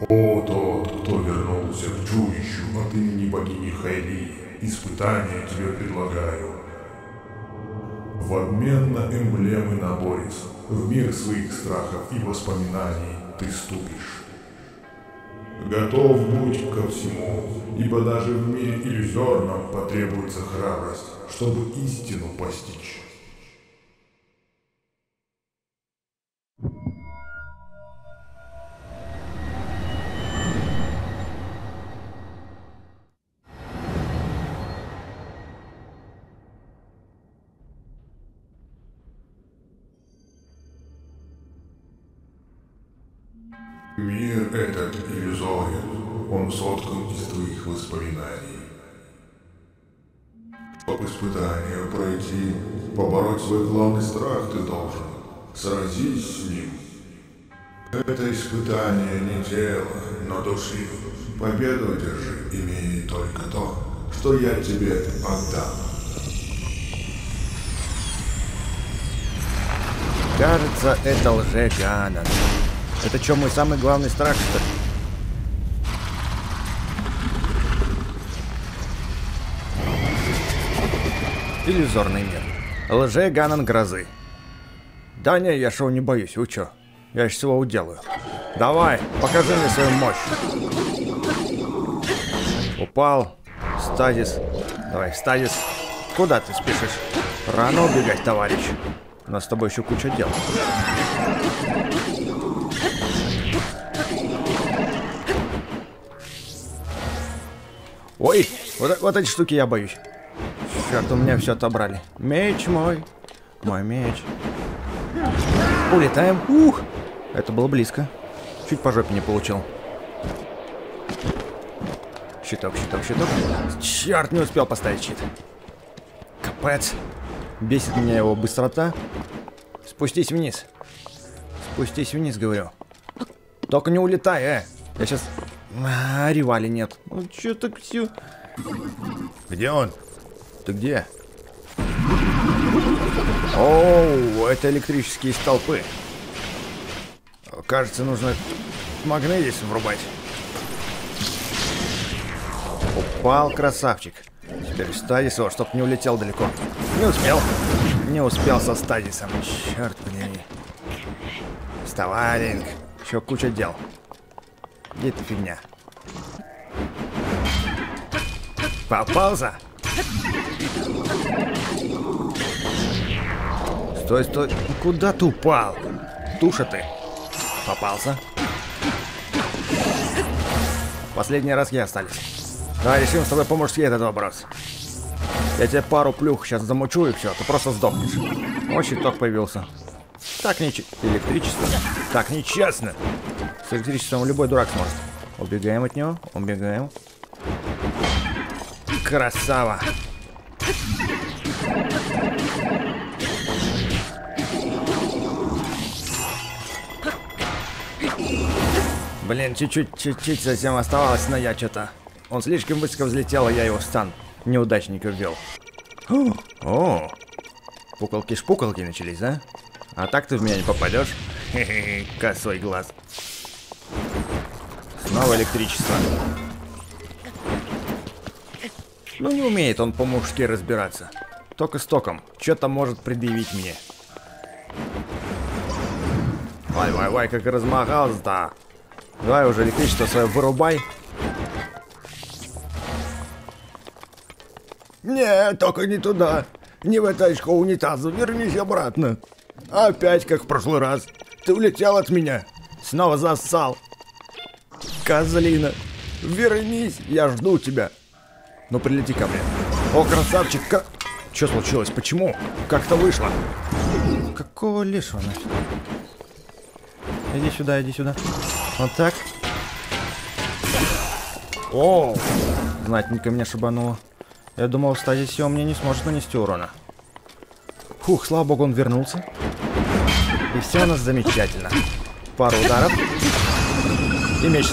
О, тот, кто вернулся к чудищу от имени богини Хайли, испытание тебе предлагаю. В обмен на эмблемы Наборис, в мир своих страхов и воспоминаний ты ступишь. Готов будь ко всему, ибо даже в мире иллюзорном потребуется храбрость, чтобы истину постичь. Мир этот иллюзорен, он соткан из твоих воспоминаний. Чтоб испытание пройти, побороть свой главный страх ты должен. Сразись с ним. Это испытание не тело, но души. Победу держи, имея только то, что я тебе отдам. Кажется, это лже-Ганан. Это что, мой самый главный страх, что ли? Иллюзорный мир. Лже-Ганан грозы. Да не, я шоу не боюсь, вы чё? Я сейчас его уделаю. Давай, покажи мне свою мощь. Упал. Стазис. Давай, стазис. Куда ты спешишь? Рано убегать, товарищ. У нас с тобой еще куча дел. Ой, вот, вот эти штуки я боюсь. Черт, у меня все отобрали. Меч мой. Мой меч. Улетаем. Ух! Это было близко. Чуть по жопе не получил. Щиток, щиток, щиток. Черт, не успел поставить щит. Капец. Бесит меня его быстрота. Спустись вниз. Спустись вниз, говорю. Только не улетай, э. Я сейчас... А, ревали нет. Ну, чё так все... Где он? Ты где? Оу, это электрические столпы. Кажется, нужно магны здесь врубать. Упал красавчик. Теперь стадис его, чтоб не улетел далеко. Не успел. Не успел со стадисом. Черт подери. Вставай, Линк. Еще куча дел. Где эта фигня? Попался? Стой, стой. Куда ты упал? Туша ты. Попался. Последний раз я остались. Давай решим с тобой ей этот вопрос. Я тебе пару плюх сейчас замучу и все, ты просто сдохнешь. О, щиток появился. Так не электричество. Так нечестно. С электричеством любой дурак сможет. Убегаем от него, убегаем. Красава. Блин, чуть-чуть, чуть-чуть совсем оставалось, но я что-то... Он слишком быстро взлетел, а я его в стан неудачника ввел. О, пукалки-шпукалки начались, да? А так ты в меня не попадешь? Хе-хе, косой глаз. Снова электричество. Ну не умеет он по-мужски разбираться. Только с током. Что-то может предъявить мне. Вай, вай, вай, как размахался-то. Давай уже электричество свое вырубай. Не, только не туда. Не в это очко унитаза. Вернись обратно. Опять, как в прошлый раз. Ты улетел от меня. Снова зассал. Козлина. Вернись, я жду тебя. Ну, прилети ко мне. О, красавчик, как... Что случилось? Почему? Как-то вышло. Какого лишего нафиг? Иди сюда, иди сюда. Вот так. О, знатненько меня шибануло. Я думал, стадия сила мне не сможет нанести урона. Фух, слава богу, он вернулся. И все у нас замечательно. Пару ударов. И меч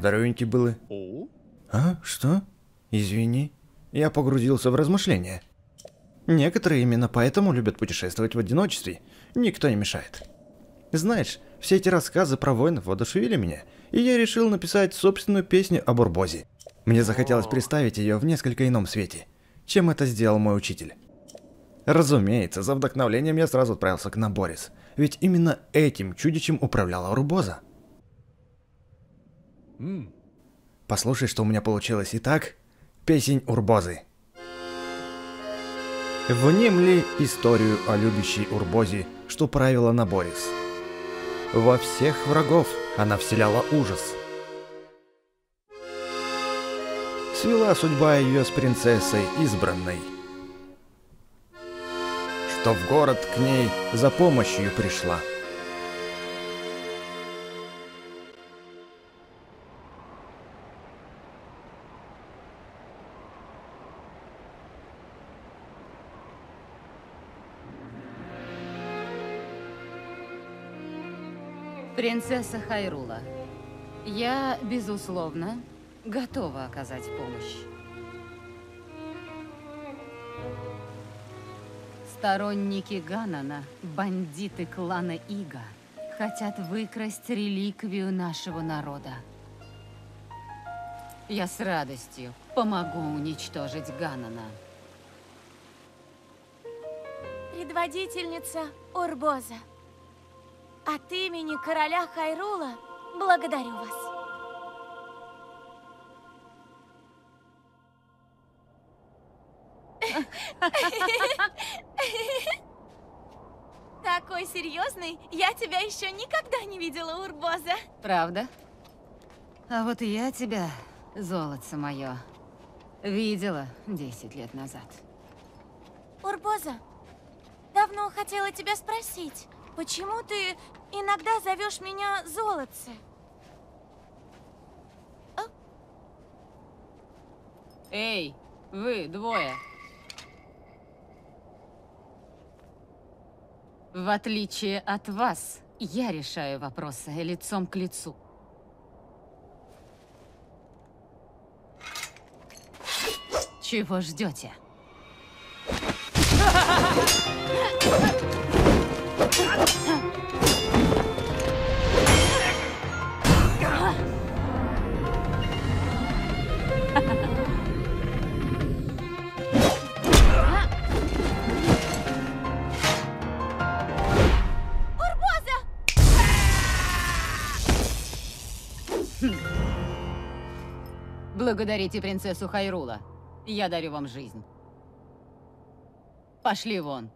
здоровенькие были. А, что? Извини. Я погрузился в размышления. Некоторые именно поэтому любят путешествовать в одиночестве. Никто не мешает. Знаешь, все эти рассказы про воинов воодушевили меня, и я решил написать собственную песню об Урбозе. Мне захотелось представить ее в несколько ином свете, чем это сделал мой учитель. Разумеется, за вдохновлением я сразу отправился к Наборис, ведь именно этим чудищем управляла Урбоза. Послушай, что у меня получилось. Итак, песень Урбозы. Внемли историю о любящей Урбозе, что правила Наборис. Во всех врагов она вселяла ужас. Свела судьба ее с принцессой избранной, что в город к ней за помощью пришла. Принцесса Хайрула, я, безусловно, готова оказать помощь. Сторонники Ганана, бандиты клана Ига, хотят выкрасть реликвию нашего народа. Я с радостью помогу уничтожить Ганана. Предводительница Урбоза. От имени короля Хайрула благодарю вас. Такой серьезный, я тебя еще никогда не видела, Урбоза. Правда? А вот я тебя, золотце мое, видела 10 лет назад. Урбоза, давно хотела тебя спросить, почему ты иногда зовешь меня золотце? Эй, вы двое. В отличие от вас, я решаю вопросы лицом к лицу. Чего ждете? Благодарите принцессу Хайрула. Я дарю вам жизнь. Пошли вон.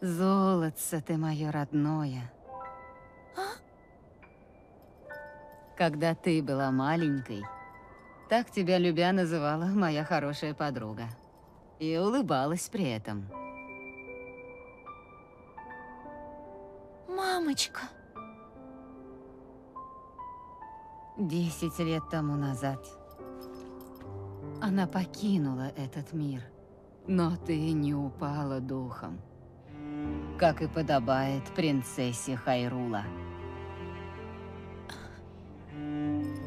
Золотце ты мое родное. Когда ты была маленькой, так тебя любя называла моя хорошая подруга. И улыбалась при этом. Мамочка. Десять лет тому назад она покинула этот мир, но ты не упала духом, как и подобает принцессе Хайрула.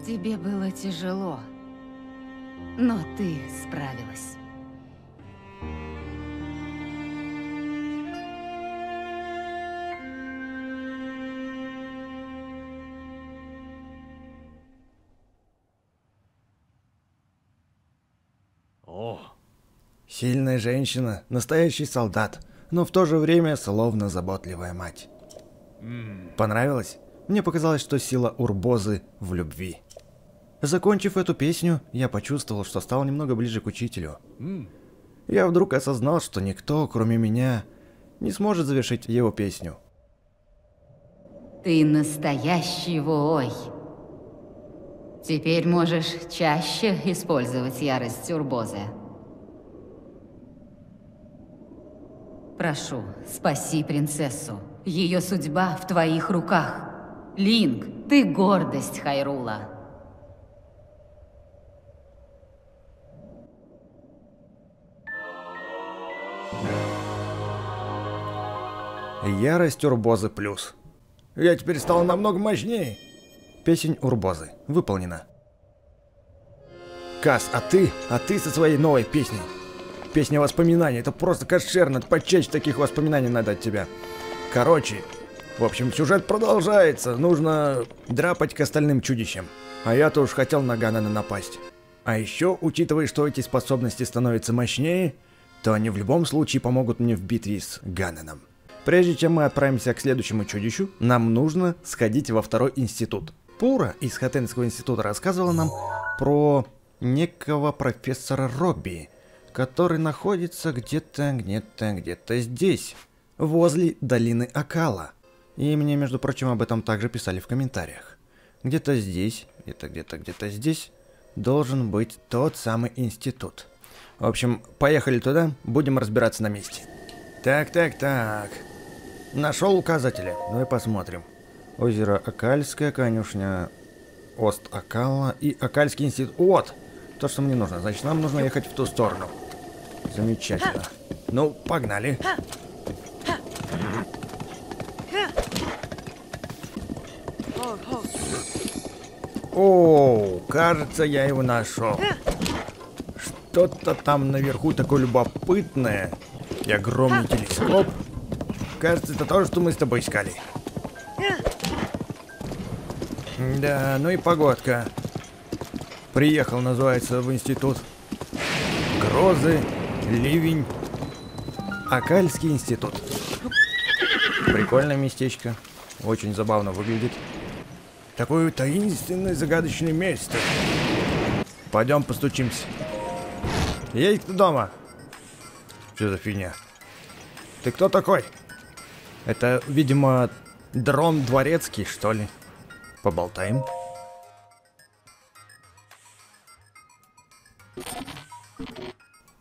Тебе было тяжело, но ты справилась. Сильная женщина, настоящий солдат, но в то же время словно заботливая мать. Понравилось? Мне показалось, что сила Урбозы в любви. Закончив эту песню, я почувствовал, что стал немного ближе к учителю. Я вдруг осознал, что никто, кроме меня, не сможет завершить его песню. Ты настоящий вой. Теперь можешь чаще использовать ярость Урбозы. Прошу, спаси принцессу. Ее судьба в твоих руках. Линк, ты гордость Хайрула. Ярость Урбозы плюс. Я теперь стал намного мощнее. Песень Урбозы. Выполнена. Кас, а ты? А ты со своей новой песней? Песня воспоминаний. Это просто кошерно. Почаще таких воспоминаний надо от тебя. Короче, в общем, сюжет продолжается. Нужно драпать к остальным чудищам. А я-то уж хотел на Ганана напасть. А еще, учитывая, что эти способности становятся мощнее, то они в любом случае помогут мне в битве с Гананом. Прежде чем мы отправимся к следующему чудищу, нам нужно сходить во второй институт. Пура из Хатенского института рассказывала нам про некого профессора Робби, который находится где-то, где-то, где-то здесь, возле долины Акала. И мне, между прочим, об этом также писали в комментариях. Где-то здесь, где-то, где-то, где-то здесь должен быть тот самый институт. В общем, поехали туда, будем разбираться на месте. Так, так, так. Нашел указатели. Давай посмотрим. Озеро Акальская конюшня, Ост Акала и Акальский институт. Вот! То, что мне нужно. Значит, нам нужно ехать в ту сторону. Замечательно. Ну, погнали. О, кажется, я его нашел. Что-то там наверху такое любопытное. И огромный телескоп. Кажется, это то, что мы с тобой искали. Да, ну и погодка. Приехал, называется, в институт. Грозы, ливень. Акальский институт. Прикольное местечко. Очень забавно выглядит. Такое таинственное, загадочное место. Пойдем постучимся. Есть кто дома? Что за фигня? Ты кто такой? Это, видимо, дрон дворецкий, что ли? Поболтаем.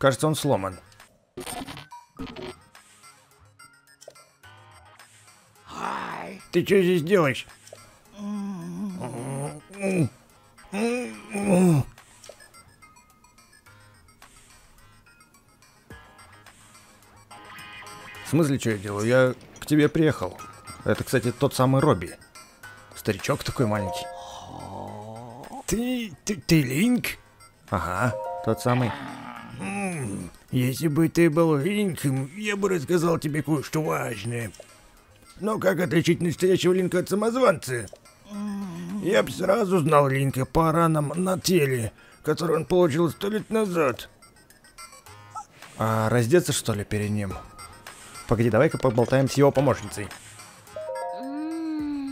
Кажется, он сломан. Ты что здесь делаешь? В смысле, что я делаю? Я к тебе приехал. Это, кстати, тот самый Робби. Старичок такой маленький. Ты, ты, ты Линк? Ага, тот самый. Если бы ты был Линком, я бы рассказал тебе кое-что важное. Но как отличить настоящего Линка от самозванца? Я бы сразу знал Линка по ранам на теле, который он получил сто лет назад. А раздеться что ли перед ним? Погоди, давай-ка поболтаем с его помощницей.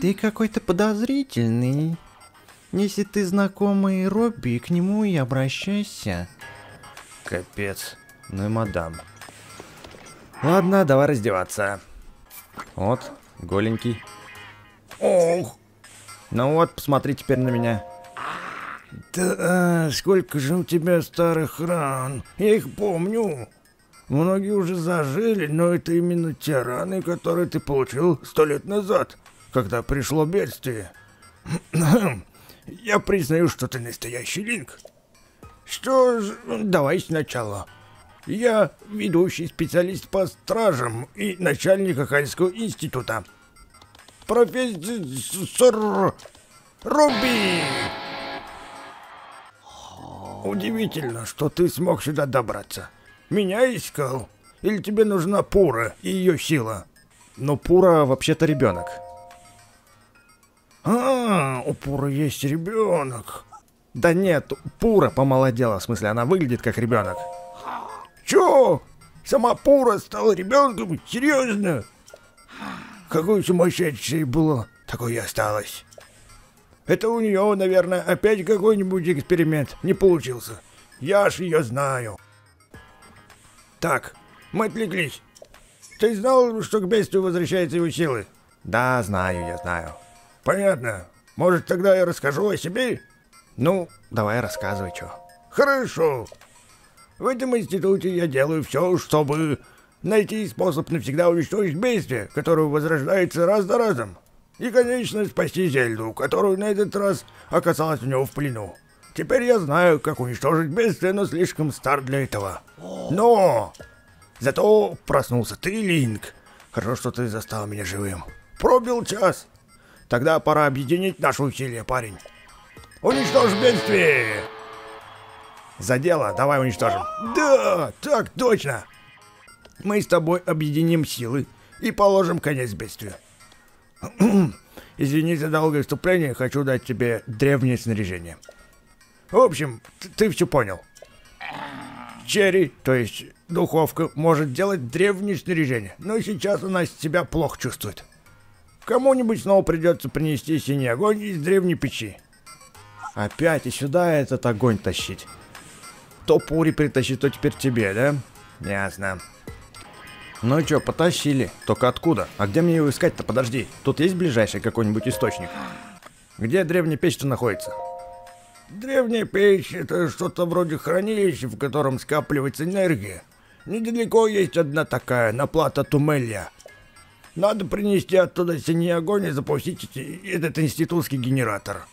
Ты какой-то подозрительный. Если ты знакомый Робби, к нему и обращайся. Капец. Ну и мадам. Ладно, давай раздеваться. Вот, голенький. Ох. Ну вот, посмотри теперь на меня. Да, сколько же у тебя старых ран. Я их помню. Многие уже зажили, но это именно те раны, которые ты получил сто лет назад, когда пришло бедствие. Я признаю, что ты настоящий Линк. Что ж, давай сначала. Я ведущий специалист по стражам и начальник Ахальского института. Профессор Руби! Удивительно, что ты смог сюда добраться. Меня искал? Или тебе нужна Пура и ее сила? Но Пура вообще-то ребенок. А, у Пуры есть ребенок. Да нет, Пура помолодела, в смысле, она выглядит как ребенок. Чё? Сама Пура стала ребенком? Серьезно? Какой сумасшедшей было, такой и осталось. Это у нее, наверное, опять какой-нибудь эксперимент не получился. Я ж ее знаю. Так, мы отвлеклись. Ты знал, что к бедствию возвращаются его силы? Да, знаю, я знаю. Понятно. Может, тогда я расскажу о себе? Ну, давай рассказывай, что. Хорошо. В этом институте я делаю все, чтобы найти способ навсегда уничтожить бедствие, которое возрождается раз за разом. И, конечно, спасти Зельду, которую на этот раз оказалась у него в плену. Теперь я знаю, как уничтожить бедствие, но слишком стар для этого. Но! Зато проснулся ты, Линк. Хорошо, что ты застал меня живым. Пробил час. Тогда пора объединить наши усилия, парень. Уничтожь бедствие! За дело, давай уничтожим. Да, так точно. Мы с тобой объединим силы и положим конец бедствию. Извини за долгое вступление, хочу дать тебе древнее снаряжение. В общем, ты все понял. Черри, то есть духовка, может делать древнее снаряжение, но сейчас она себя плохо чувствует. Кому-нибудь снова придется принести синий огонь из древней печи. Опять и сюда этот огонь тащить. То Пури притащит, то теперь тебе, да? Ясно. Ну и чё, потащили. Только откуда? А где мне его искать-то? Подожди. Тут есть ближайший какой-нибудь источник? Где древняя печь-то находится? Древняя печь — это что-то вроде хранилища, в котором скапливается энергия. Недалеко есть одна такая, на плата Тумелья. Надо принести оттуда синий огонь и запустить этот институтский генератор.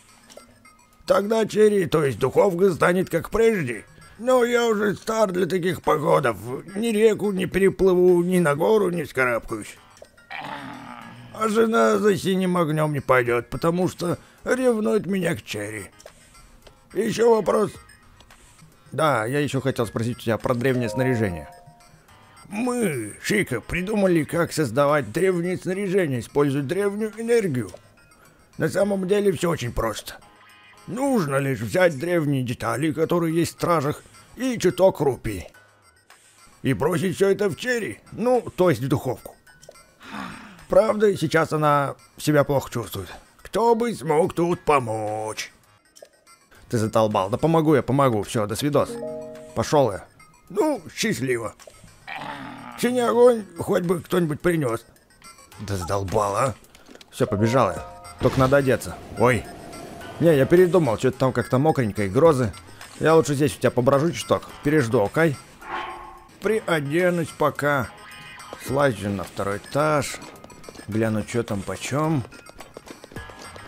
Тогда черри, то есть духовка, станет как прежде — но я уже стар для таких походов. Ни реку не переплыву, ни на гору не скарабкаюсь. А жена за синим огнем не пойдет, потому что ревнует меня к Черри. Еще вопрос? Да, я еще хотел спросить у тебя про древнее снаряжение. Мы, Шика, придумали, как создавать древнее снаряжение, используя древнюю энергию. На самом деле все очень просто. Нужно лишь взять древние детали, которые есть в стражах, и чуток рупий. И бросить все это в черри, ну, то есть в духовку. Правда, сейчас она себя плохо чувствует. Кто бы смог тут помочь? Ты задолбал. Да помогу я, помогу. Все, до свидос. Пошел я. Ну, счастливо. Синий огонь хоть бы кто-нибудь принес. Да задолбал, а? Все, побежал я. Только надо одеться. Ой, не, я передумал, что-то там как-то мокренько и грозы. Я лучше здесь у тебя поброжу чуток. Пережду, окей? Приоденусь пока. Слазю на второй этаж. Гляну, что там почем.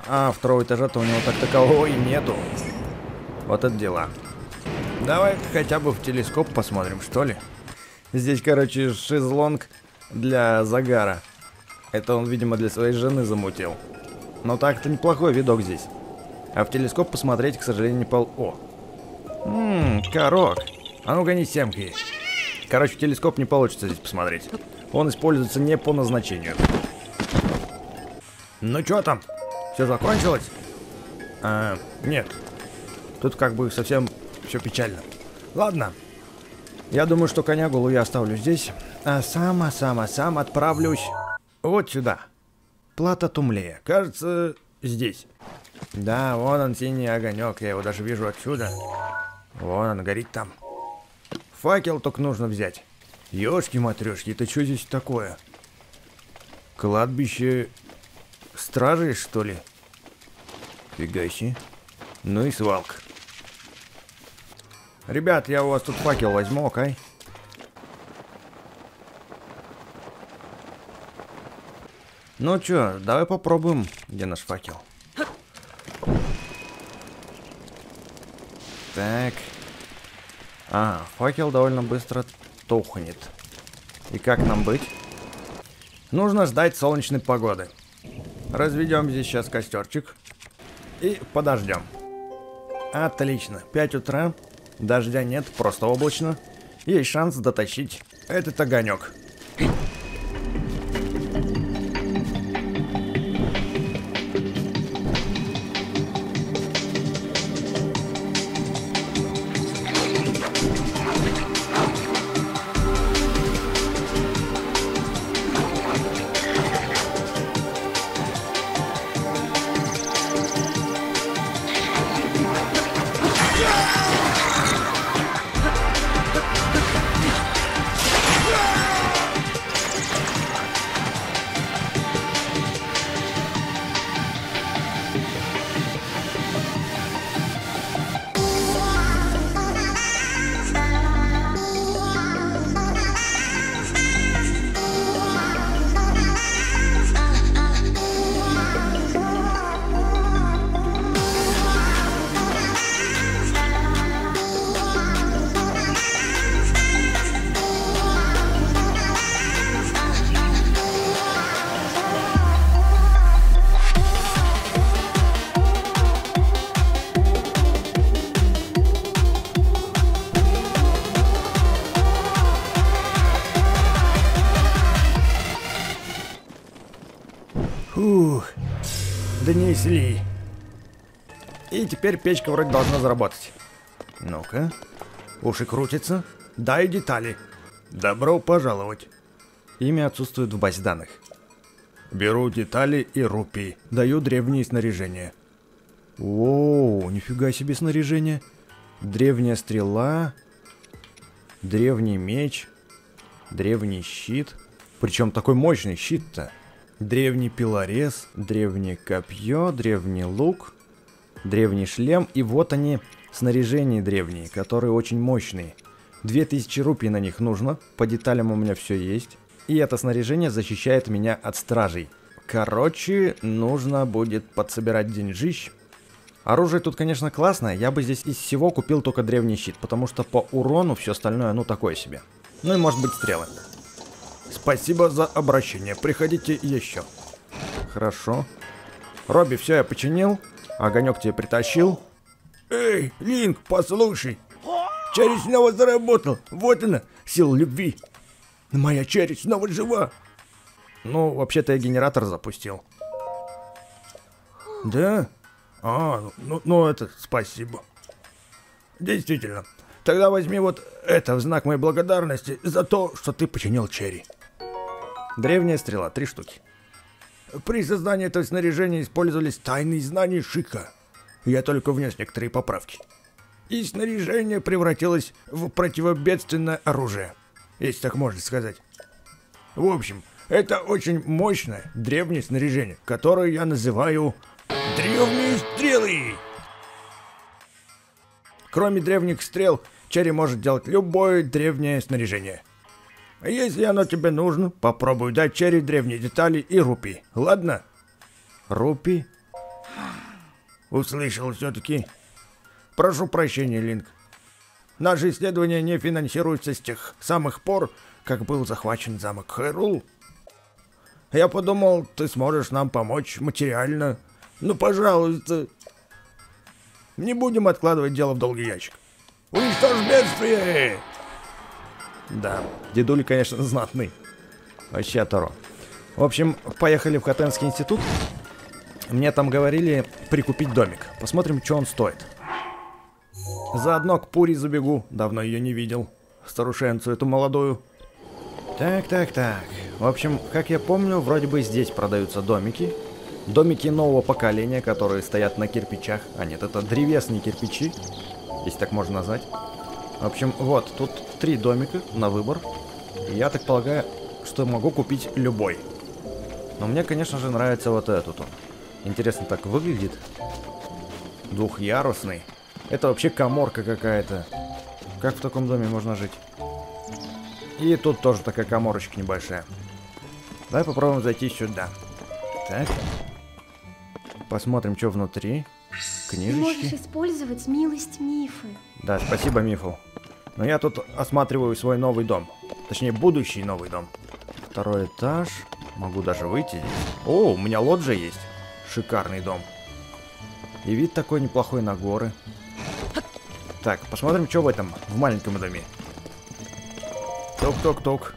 А, второго этажа-то у него так такового и нету. Вот это дела. Давай хотя бы в телескоп посмотрим, что ли. Здесь, короче, шезлонг для загара. Это он, видимо, для своей жены замутил. Но так-то неплохой видок здесь. А в телескоп посмотреть, к сожалению, не пол... О! Ммм, корок. А ну гони семки. Короче, в телескоп не получится здесь посмотреть. Он используется не по назначению. Ну что там? Все закончилось? А, нет. Тут как бы совсем все печально. Ладно. Я думаю, что конягулу я оставлю здесь. А сам, а сам, а сам отправлюсь вот сюда. Плата Тумлея. Кажется, здесь. Да, вон он, синий огонек, я его даже вижу отсюда. Вон он горит там. Факел только нужно взять. Ёшки-матрёшки, это что здесь такое? Кладбище стражей, что ли? Фига себе. Ну и свалка. Ребят, я у вас тут факел возьму, окей? Ну чё, давай попробуем, где наш факел. Так. А, факел довольно быстро тухнет. И как нам быть? Нужно ждать солнечной погоды. Разведем здесь сейчас костерчик. И подождем. Отлично. 5 утра. Дождя нет, просто облачно. Есть шанс дотащить этот огонек. И теперь печка вроде должна заработать. Ну-ка. Уши крутятся. Дай детали. Добро пожаловать. Имя отсутствует в базе данных. Беру детали и рупии. Даю древние снаряжения. О, нифига себе снаряжение. Древняя стрела. Древний меч. Древний щит. Причем такой мощный щит-то. Древний пилорез, древнее копье, древний лук, древний шлем. И вот они, снаряжения древние, которые очень мощные. 2000 рупий на них нужно, по деталям у меня все есть. И это снаряжение защищает меня от стражей. Короче, нужно будет подсобирать деньжищ. Оружие тут, конечно, классное. Я бы здесь из всего купил только древний щит, потому что по урону все остальное, ну, такое себе. Ну и, может быть, стрелы. Спасибо за обращение. Приходите еще. Хорошо. Робби, все я починил. Огонек тебе притащил. Эй, Линк, послушай. Черри снова заработал. Вот она, сила любви. Моя Черри снова жива. Ну, вообще-то я генератор запустил. Да? А, ну, ну это спасибо. Действительно. Тогда возьми вот это в знак моей благодарности за то, что ты починил Черри. Древняя стрела, три штуки. При создании этого снаряжения использовались тайные знания Шика. Я только внес некоторые поправки. И снаряжение превратилось в противобедственное оружие, если так можно сказать. В общем, это очень мощное древнее снаряжение, которое я называю «Древние стрелы». Кроме древних стрел, Черри может делать любое древнее снаряжение. Если оно тебе нужно, попробуй дать Черри древние детали и рупи. Ладно? Рупи? Услышал все-таки. Прошу прощения, Линк. Наши исследования не финансируются с тех самых пор, как был захвачен замок Хэрул. Я подумал, ты сможешь нам помочь материально. Ну, пожалуйста. Не будем откладывать дело в долгий ящик. Уничтожь бедствие! Да, дедуль, конечно, знатный. Вообще Таро. В общем, поехали в Хатенский институт. Мне там говорили прикупить домик. Посмотрим, что он стоит. Заодно к Пури забегу. Давно ее не видел. Старушенцу эту молодую. Так, так, так. В общем, как я помню, вроде бы здесь продаются домики. Домики нового поколения, которые стоят на кирпичах. А нет, это древесные кирпичи, если так можно назвать. В общем, вот, тут три домика на выбор. Я так полагаю, что могу купить любой. Но мне, конечно же, нравится вот этот он. Интересно так выглядит. Двухъярусный. Это вообще коморка какая-то. Как в таком доме можно жить? И тут тоже такая коморочка небольшая. Давай попробуем зайти сюда. Так. Посмотрим, что внутри. Книжечки. Можешь использовать милость Мифы. Да, спасибо, Мифу. Но я тут осматриваю свой новый дом. Точнее, будущий новый дом. Второй этаж. Могу даже выйти здесь. О, у меня лоджия есть. Шикарный дом. И вид такой неплохой на горы. Так, посмотрим, что в этом, в маленьком доме. Ток-ток-ток.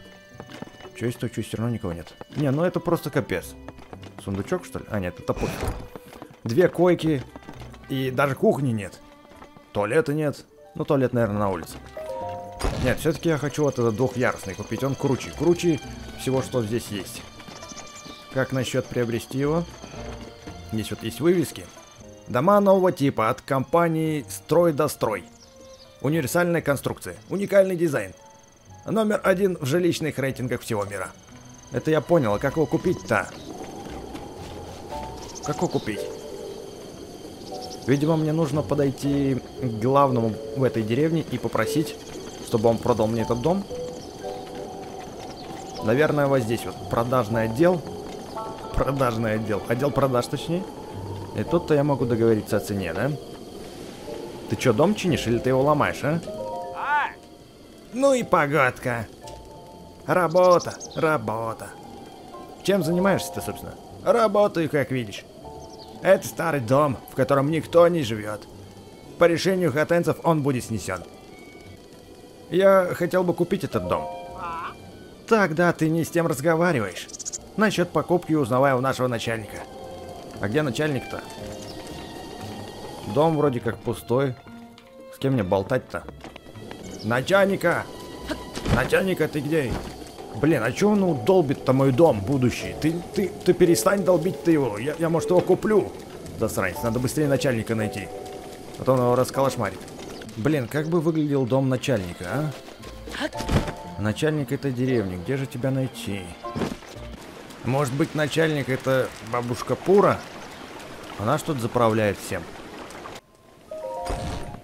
Че то что, все равно никого нет. Не, ну это просто капец. Сундучок, что ли? А, нет, это пофиг. Две койки. И даже кухни нет. Туалета нет. Ну, туалет, наверное, на улице. Нет, все-таки я хочу вот этот двухъярусный купить. Он круче. Круче всего, что здесь есть. Как насчет приобрести его? Здесь вот есть вывески. Дома нового типа от компании «Строй до строй». Универсальная конструкция. Уникальный дизайн. Номер один в жилищных рейтингах всего мира. Это я понял. А как его купить-то? Как его купить? Видимо, мне нужно подойти к главному в этой деревне и попросить чтобы он продал мне этот дом. Наверное, вот здесь вот продажный отдел. Продажный отдел. Отдел продаж, точнее. И тут-то я могу договориться о цене, да? Ты что, дом чинишь или ты его ломаешь, а? Ну и погодка. Работа, работа. Чем занимаешься ты, собственно? Работаю, как видишь. Это старый дом, в котором никто не живет. По решению хатенцев он будет снесен. Я хотел бы купить этот дом. Тогда ты не с тем разговариваешь. Насчет покупки узнавая у нашего начальника. А где начальник-то? Дом вроде как пустой. С кем мне болтать-то? Начальника! Начальника, ты где? Блин, а чё он долбит-то мой дом будущий? Ты, ты, ты перестань долбить ты его. Я, я, может, его куплю. Засранец, надо быстрее начальника найти. А то он его расколошмарит. Блин, как бы выглядел дом начальника, а? Начальник этой деревни, где же тебя найти? Может быть, начальник это бабушка Пура? Она что-то заправляет всем.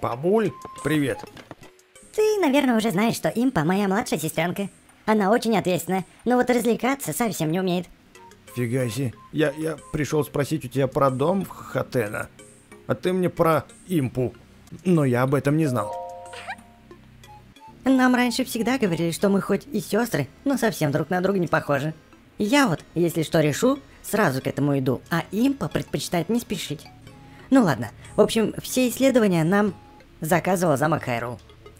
Бабуль, привет. Ты, наверное, уже знаешь, что Импа моя младшая сестренка. Она очень ответственная, но вот развлекаться совсем не умеет. Фига себе. Я, я пришел спросить у тебя про дом Хатена, а ты мне про Импу. Но я об этом не знал. Нам раньше всегда говорили, что мы хоть и сестры, но совсем друг на друга не похожи. Я вот, если что решу, сразу к этому иду, а Импа предпочитает не спешить. Ну ладно, в общем, все исследования нам заказывал замок Хайрул.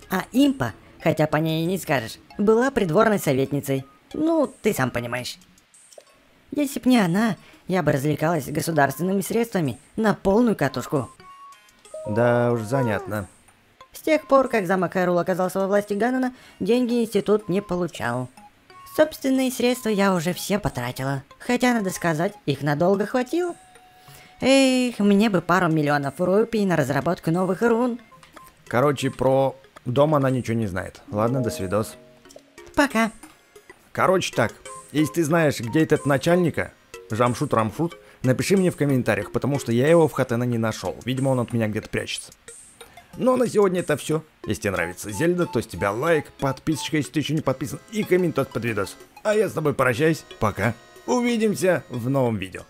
А Импа, хотя по ней и не скажешь, была придворной советницей. Ну, ты сам понимаешь. Если б не она, я бы развлекалась государственными средствами на полную катушку. Да уж, занятно. С тех пор, как замок Хайрул оказался во власти Ганнона, деньги институт не получал. Собственные средства я уже все потратила. Хотя, надо сказать, их надолго хватило. Эх, мне бы пару миллионов рупий на разработку новых рун. Короче, про дом она ничего не знает. Ладно, до свидос. Пока. Короче так, если ты знаешь, где этот начальника, Жамшут-Рамшут, напиши мне в комментариях, потому что я его в Хатена не нашел. Видимо, он от меня где-то прячется. Ну, а на сегодня это все. Если тебе нравится Зельда, то с тебя лайк, подписочка, если ты еще не подписан, и комментарий под видос. А я с тобой прощаюсь. Пока. Увидимся в новом видео.